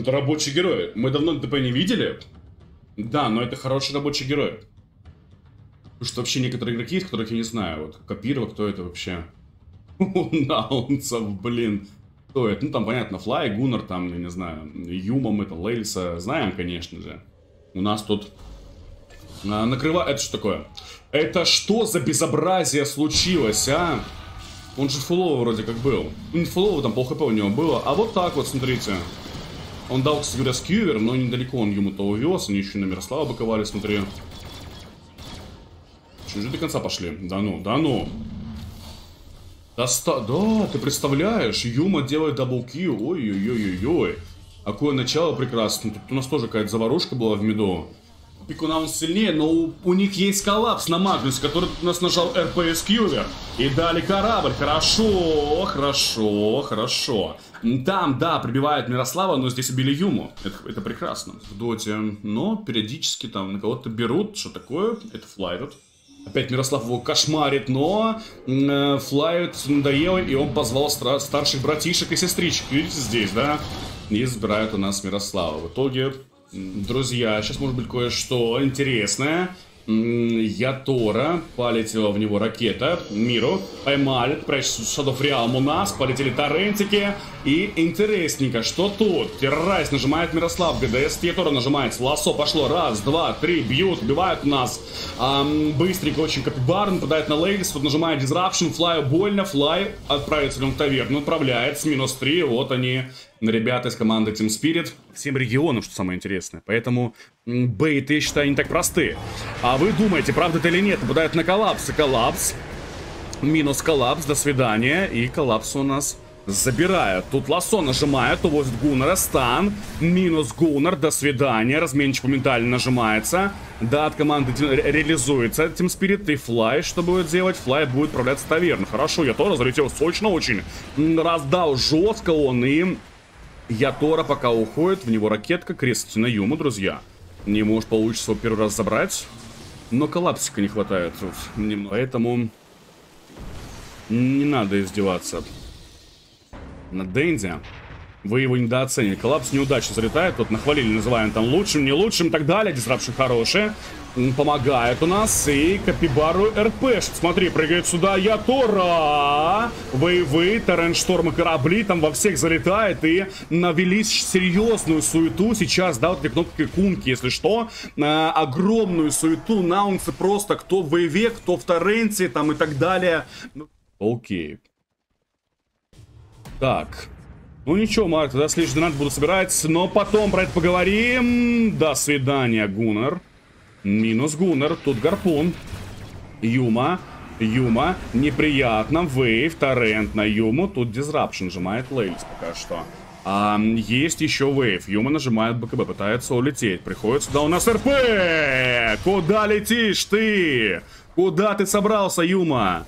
Это рабочий герой. Мы давно ДП не видели. Да, но это хороший рабочий герой. Потому что вообще некоторые игроки, из которых я не знаю, вот Копирова, кто это вообще? Наунцев, блин. Кто это? Ну там понятно, Флай, Гуннер, там, я не знаю, Юма, это Лейлса, знаем, конечно же. У нас тут а, накрывает... Это что такое? Это что за безобразие случилось, а? Он же фуловый вроде как был. Ну, не фуловый, там пол хп у него было. А вот так вот, смотрите. Он дал, кстати говоря, skewer, но недалеко он ему-то увез. Они еще на Мирослава боковали, смотри. Чуть до конца пошли. Да ну, да ну. Доста... Да, ты представляешь, Юма делает double kill. Ой-ой-ой-ой-ой. Какое начало прекрасное. Тут у нас тоже какая-то заварушка была в меду. Пикуна он сильнее, но у, у них есть коллапс на Магнус, который у нас нажал RP skewer. И дали корабль. Хорошо, хорошо, хорошо. Там, да, прибивают Мирослава, но здесь убили Юму. Это, это прекрасно. В доте. Но периодически там на кого-то берут. Что такое? Это флайтед. Опять Мирослав его кошмарит, но э, Флайт надоело, и он позвал старших братишек и сестричек. Видите здесь, да? И избирают у нас Мирослава. В итоге Друзья, сейчас может быть кое-что интересное. Я Тора, полетела в него ракета, Миру, Эмаль, прячется Shadow Realm у нас, полетели торрентики, и интересненько, что тут? Террорайз нажимает Мирослав, ГДС, Тора нажимает, лосо пошло, раз, два, три, бьют, убивают нас, эм, быстренько очень Капибар, нападает на Лейлис, вот нажимает Disruption, Флаю больно, Флай отправится ли он в таверну, отправляет, минус 3, вот они, ребята из команды Team Spirit, всем регионам, что самое интересное. Поэтому бейты, я считаю, не так просты. А вы думаете, правда это или нет? Нападают на коллапс. И коллапс. Минус коллапс, до свидания. И коллапс у нас забирают. Тут лосо нажимает, увозит Гуннера, стан. Минус Гуннер, до свидания. Разменчик моментально нажимается. Да, от команды реализуется Team Spirit и Флай. Что будет делать? Флай будет управляться таверну. Хорошо, я тоже залетел сочно очень. Раздал жестко он и Ятора пока уходит, в него ракетка, крестится на Юму, друзья. Не может получится его первый раз забрать. Но коллапсика не хватает тут немного. Поэтому не надо издеваться над Дэнди. Вы его недооценили. Коллапс неудачно залетает. Тут нахвалили, называем там лучшим, не лучшим и так далее. Дисрапшн хороший помогает у нас. И Капибару РП. Смотри, прыгает сюда Ятора. Боевые, Торреншторм и корабли там во всех залетает. И навелись серьезную суету. Сейчас, да, вот эти кнопки кунки, если что. Э, огромную суету. Наунсы просто кто в воеве, кто в Торренте там и так далее. Ну, окей. Так. Ну ничего, Марк, тогда следующий донат буду собирать, но потом про это поговорим. До свидания, Гуннер. Минус Гуннер. Тут гарпун. Юма. Юма. Неприятно. Wave. Torrent на Юму. Тут disruption нажимает Лейлс пока что. А, есть еще вейв. Юма нажимает БКБ, пытается улететь. Приходит сюда у нас РП! Куда летишь ты? Куда ты собрался, Юма?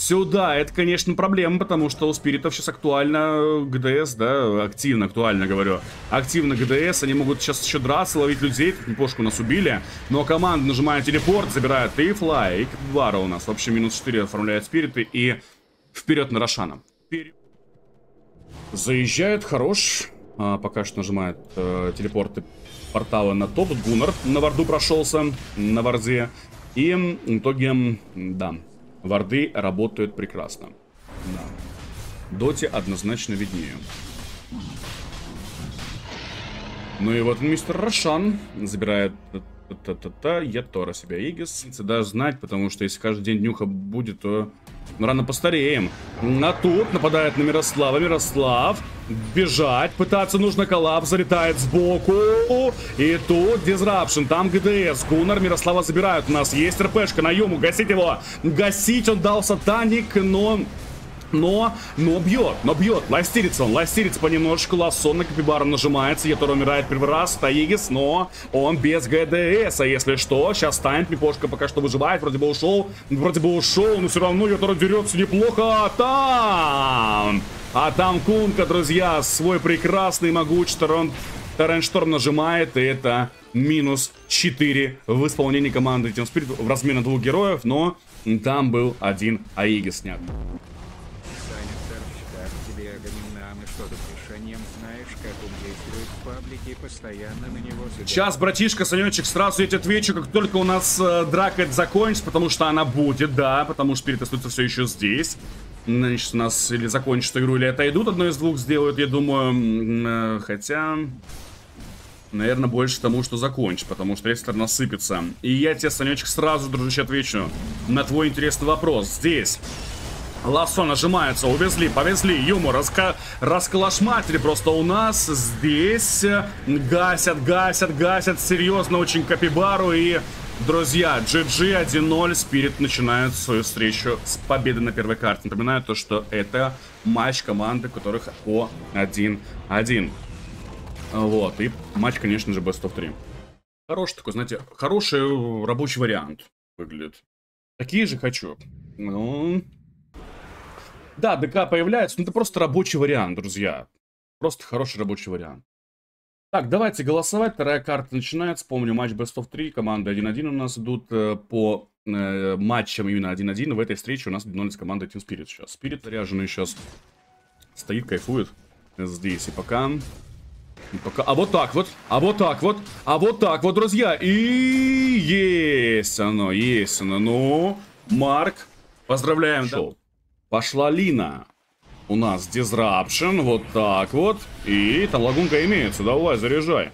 Сюда, это, конечно, проблема, потому что у спиритов сейчас актуально ГДС, да, активно, актуально говорю. Активно ГДС, они могут сейчас еще драться, ловить людей, тут непошку нас убили. Но команда нажимает телепорт, забирает и флай, и Капибара у нас. Вообще минус 4 оформляет спириты и вперед на Рошана. Заезжает, хорош. А, пока что нажимает э, телепорты портала на топ. Гуннер на варду прошелся, на варде. И в итоге, да, Варды работают прекрасно. Да. Доте однозначно виднее. Ну и вот мистер Рошан забирает та-та-та-та, я Тора себя Игис. Даже знать, потому что если каждый день нюха будет, то ну, рано постареем. А тут нападает на Мирослава. Мирослав. Бежать. Пытаться нужно коллапс. Залетает сбоку. И тут дизрапшн. Там ГДС. Гуннар Мирослава забирают. У нас есть РПшка на Юму. Гасить его. Гасить он дал сатаник, но но, но бьет, но бьет. Ластирится он, ластирится понемножку. Лассо на Капибару нажимается. Ятор умирает первый раз. Таигис, но он без ГДС. А если что, сейчас станет. Мипошка пока что выживает. Вроде бы ушел. Вроде бы ушел, но все равно Ятор дерется неплохо. А там... А там Кунка, друзья, свой прекрасный могучий Торон... Торреншторм нажимает, и это минус 4 в исполнении команды Team Spirit в размене двух героев, но там был один Аиги снят. Паблике, постоянно на него забирают. Сейчас, братишка, Санечек, сразу я тебе отвечу, как только у нас э, драка закончится, потому что она будет, да, потому что Спирит остается все еще здесь. Значит, у нас или закончат игру, или отойдут, одно из двух сделают, я думаю, э, хотя... Наверное, больше тому, что закончит, потому что Рестер насыпется. И я тебе, Санечек, сразу, дружище, отвечу на твой интересный вопрос. Здесь Лассо нажимается, увезли, повезли, юмор, раска... расколошматили просто у нас здесь гасят, гасят, гасят серьезно очень Капибару и... Друзья, GG 1-0, Спирит начинает свою встречу с победы на первой карте. Напоминаю то, что это матч команды, которых по 1-1. Вот, и матч, конечно же, Best of 3. Хороший такой, знаете, хороший рабочий вариант выглядит. Такие же хочу. Ну, да, ДК появляется, но это просто рабочий вариант, друзья. Просто хороший рабочий вариант. Так, давайте голосовать. Вторая карта начинается. Помню, матч Best of 3. Команды 1-1 у нас идут э, по э, матчам именно 1-1. В этой встрече у нас с команда Team Spirit сейчас. Spirit заряженный сейчас стоит, кайфует здесь. И пока... И пока... А вот так вот, а вот так вот, а вот так вот, друзья. И есть оно, есть оно. Ну, Марк, поздравляем. Шоу. Пошла Лина. У нас Disruption, вот так вот. И там лагунка имеется, давай, заряжай.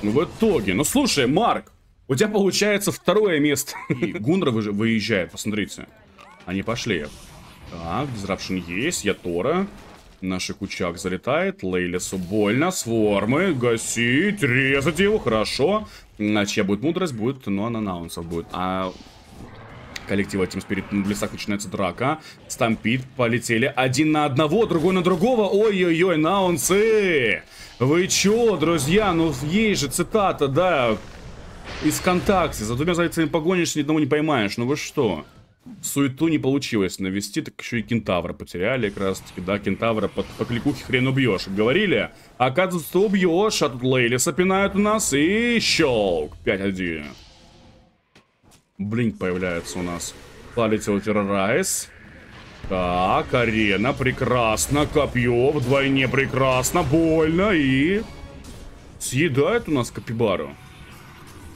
Ну, в итоге, ну слушай, Марк, у тебя получается второе место. И выезжает, посмотрите. Они пошли. Так, Disruption есть, я Тора. Наш Кучак залетает, Лейлису больно, сформы, гасить, резать его, хорошо. Чья будет мудрость? Будет, ну, она наунсов будет. А коллектива Team Spirit на лесах начинается драка. Стампит, полетели один на одного, другой на другого. Ой-ой-ой, наунцы! Вы чё, друзья? Ну, есть же цитата, да, из ВКонтакте. За двумя зайцами погонишь, ни одного не поймаешь. Ну вы что? Суету не получилось навести, так еще и кентавра потеряли как раз таки, да, кентавра под, по кликухе хрен убьешь. Говорили, оказывается, убьешь, а тут Лейлиса пинают у нас и щелк, 5-1. Блинк появляется у нас. Полетел террорайз. Так, арена, прекрасно. Копье вдвойне прекрасно. Больно и... Съедает у нас Капибару.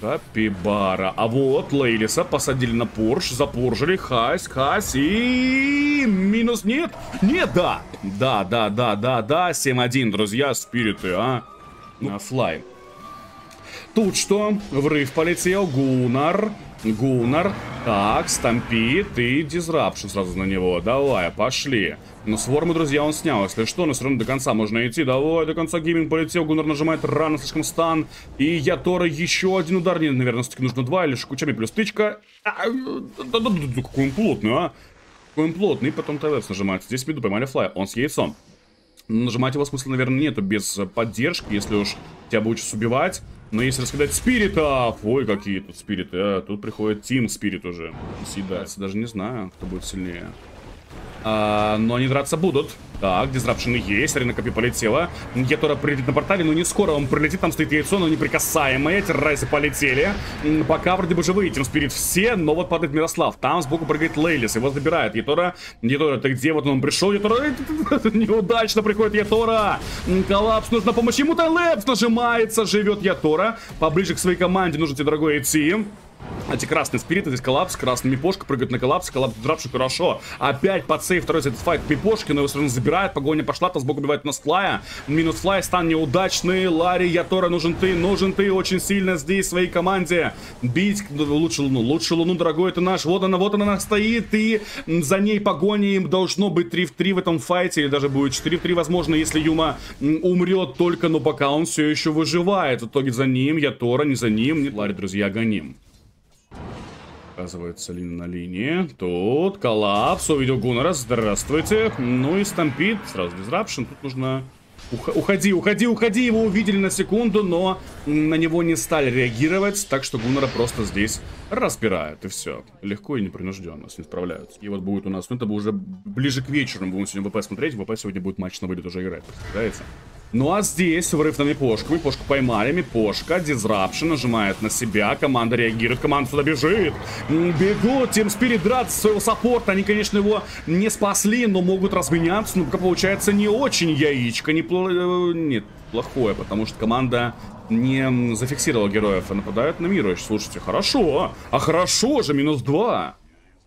Капибара. А вот Лейлиса посадили на Порш, запоржили. Хась, хась и... Минус нет? Нет, да. Да, да, да, да, да. 7-1, друзья, спириты, а. Ну, флай. Тут что? Врыв полетел. Гунар. Гуннар. Так, Стампит и Дизрапшн сразу на него. Давай, пошли. Ну, с друзья, он снял. Если что, но все равно до конца можно идти. Давай, до конца гейминг полетел. Гуннар нажимает рано, слишком стан. И я Тора еще один удар. Не, наверное, все-таки нужно два или шкучами плюс тычка. А, какой он плотный, а. Какой он плотный. И потом ТВС нажимается. Здесь миду поймали флай. Он с яйцом. Нажимать его смысла, наверное, нету без поддержки, если уж тебя сейчас убивать. Но если раскидать спиритов... Ой, какие тут спириты. А, тут приходит Тим Спирит уже. Съедается. Даже не знаю, кто будет сильнее. А, но они драться будут. Так, дизрапшены есть, арена копи полетела. Гетора прилетит на портале, но не скоро он прилетит, там стоит яйцо, но неприкасаемое. Террайсы полетели. Пока вроде бы живые, тем спирит все, но вот падает Мирослав. Там сбоку прыгает Лейлис, его забирает. Етора, Етора, ты где? Вот он пришел, Етора, неудачно приходит Етора. Коллапс, нужна помощь. Ему Тайлэпс нажимается, живет Етора. Поближе к своей команде нужно тебе, дорогой, идти. Эти красные спириты, здесь коллапс, красный мипошка прыгает на коллапс, коллапс драпши хорошо. Опять под сейф, второй файт мипошки, но его все равно забирает, погоня пошла, там сбоку убивает нас флая. Минус флай, стан неудачный, Ларри, Ятора, нужен ты, нужен ты очень сильно здесь своей команде. Бить лучше луну, лучше луну, дорогой, это наш. Вот она, вот она стоит, и за ней погоня, им должно быть 3 в 3 в этом fight е, или даже будет 4 в 3, возможно, если Юма умрет только, но пока он все еще выживает. В итоге за ним, Ятора, не за ним, Ларри, друзья, гоним. Оказывается, Лина на линии. Тут коллапс. Увидел Гуннера. Здравствуйте. Ну и stampede. Сразу disruption. Тут нужно... Уходи, уходи, уходи. Его увидели на секунду, но на него не стали реагировать. Так что Гуннера просто здесь разбирают. И все. Легко и непринужденно с ним справляются. И вот будет у нас... Ну это будет уже ближе к вечеру. Будем сегодня ВП смотреть. ВП сегодня будет матч на вылет уже играть. Представляете? Ну а здесь врыв на Мипошку. Мипошку поймали. Мипошка, disruption, нажимает на себя. Команда реагирует. Команда сюда бежит. Бегут. Team Spirit драться своего саппорта. Они, конечно, его не спасли, но могут разменяться. Ну, получается, не очень яичко. Не пл... Э, нет, плохое, потому что команда не зафиксировала героев, а нападают на Мирош. Слушайте, хорошо. А хорошо же, минус 2.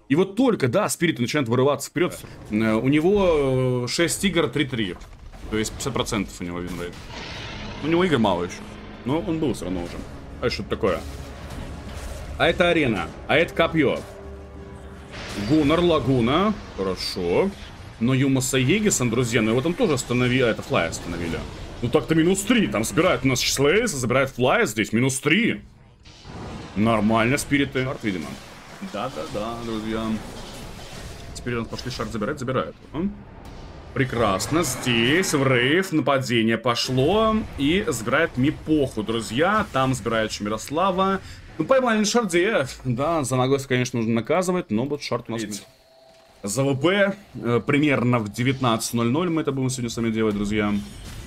И вот только, да, Спирит начинает вырываться вперед. Э, у него 6 игр, 3-3. То есть 50% у него winrate. У него игр мало еще. Но он был все равно уже. А что это такое? А это арена. А это копье. Гуннар, Laguna. Хорошо. Но Юмаса Егисон, друзья, ну его там тоже остановили. А, это флай остановили. Ну так-то минус 3. Там собирают у нас Числейса, забирают флай здесь. Минус 3. Нормально, спириты. Арт, видимо. Да-да-да, друзья. Теперь у нас пошли шарт забирать, забирают. Прекрасно. Здесь в рейв нападение пошло. И сбирает Мипоху, друзья. Там сбирает Мирослава. Ну, поймали на шарде. Да, за ногой, конечно, нужно наказывать, но вот шарт у нас... Есть. За ВП э, примерно в 19.00 мы это будем сегодня сами делать, друзья.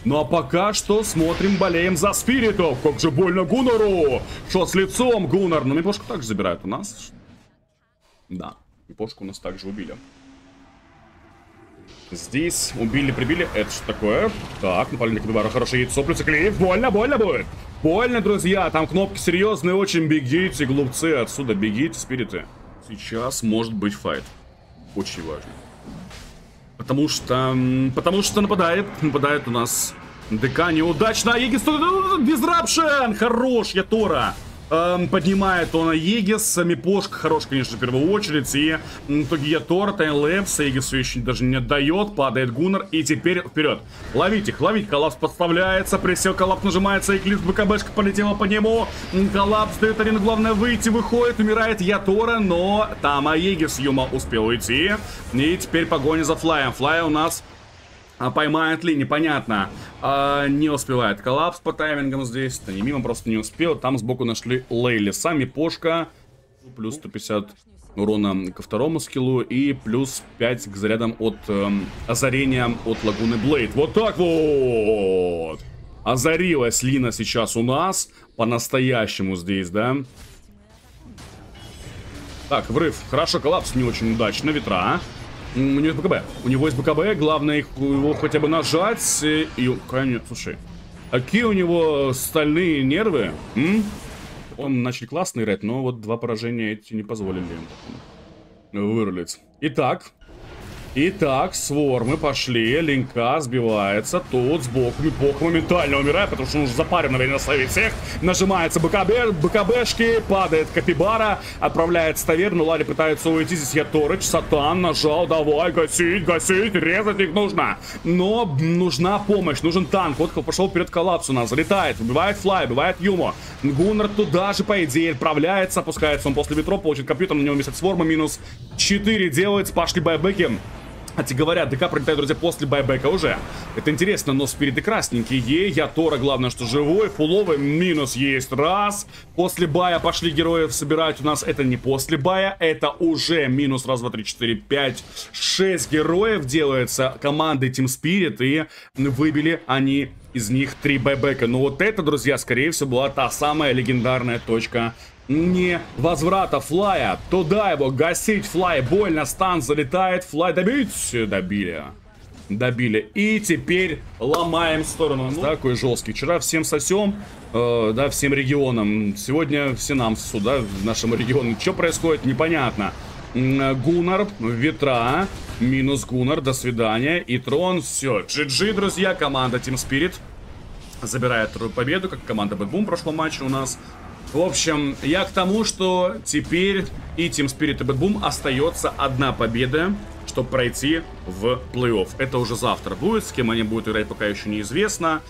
Ну а пока что смотрим, болеем за спиритов. Как же больно Гуннару. Что с лицом, Гуннар? Ну, Мипошку также забирают у нас. Да, Мипошку у нас также убили. Здесь убили, прибили. Это что такое? Так, напали на Кабибара. Хорошее яйцо, плюс клеев. Больно, больно будет. Больно, друзья. Там кнопки серьезные очень. Бегите, глупцы. Отсюда бегите, спириты. Сейчас может быть fight. Очень важно. Потому что... Потому что нападает. Нападает у нас ДК неудачно. Aegis... Disruption! Хорош, Ятора. Эм, поднимает он Aegis, Мипошка хорош, конечно, в первую очередь. И в итоге Ятор, Time Lapse, Aegis все еще даже не отдает, падает Гуннер. И теперь вперед. Ловить их, ловить. Коллапс подставляется, присел, коллапс нажимается, Eclipse BKB шка полетела по нему. Коллапс дает арену, главное выйти, выходит, умирает Ятора, но там Аегис Юма успел уйти. И теперь погоня за Флаем. Флай у нас а поймает ли, непонятно. А, не успевает коллапс по таймингам здесь. Это не мимо, просто не успел. Там сбоку нашли Лейли. Сами Пошка. Плюс 150 урона ко второму скиллу. И плюс 5 к зарядам от эм, озарения от Лагуны Блейд. Вот так вот! Озарилась Лина сейчас у нас. По-настоящему здесь, да? Так, врыв. Хорошо, коллапс не очень удачно. Ветра, а? У него есть БКБ. У него есть БКБ, главное их, его хотя бы нажать. И, конечно, слушай, какие у него стальные нервы? М? Он начали классно играть, но вот два поражения эти не позволили им вырулить. Итак, Итак, свормы пошли, линка сбивается, тут сбоку Мипох моментально умирает, потому что он уже запарен, наверное, словить всех. Нажимается БКБ, БКБшки, падает Капибара, отправляется таверну, Лари пытается уйти, здесь я Торыч, Сатан нажал, давай, гасить, гасить, резать их нужно. Но нужна помощь, нужен танк, вот пошел вперед коллапс у нас, залетает, убивает Флай, убивает Юмо. Гуннер туда же, по идее, отправляется, опускается он после метро, получит компьютер, на него месяц сворма, минус 4 делается, пошли байбеки. Кстати говоря, ДК пролетает, друзья, после байбека уже. Это интересно, но спириты красненькие. Я Тора, главное, что живой. Фуловый минус есть. Раз. После бая пошли героев собирать. У нас это не после бая. Это уже минус. Раз, два, три, четыре, пять, шесть героев делается командой Team Spirit. И выбили они из них три байбека. Но вот это, друзья, скорее всего, была та самая легендарная точка не возврата флая. Туда его гасить флай. Больно, стан залетает. Флай добить. Добили. Добили. И теперь ломаем сторону. Ну, такой жесткий. Вчера всем сосем, э, да, всем регионам. Сегодня все нам сюда, в нашем регионе. Что происходит, непонятно. Гуннар, ветра, минус Гуннар, до свидания. И трон, все. GG, друзья, команда Team Spirit забирает вторую победу, как команда BetBoom в прошлом матче у нас. В общем, я к тому, что теперь и Team Spirit и BetBoom остается одна победа, чтобы пройти в плей-офф. Это уже завтра будет, с кем они будут играть пока еще неизвестно.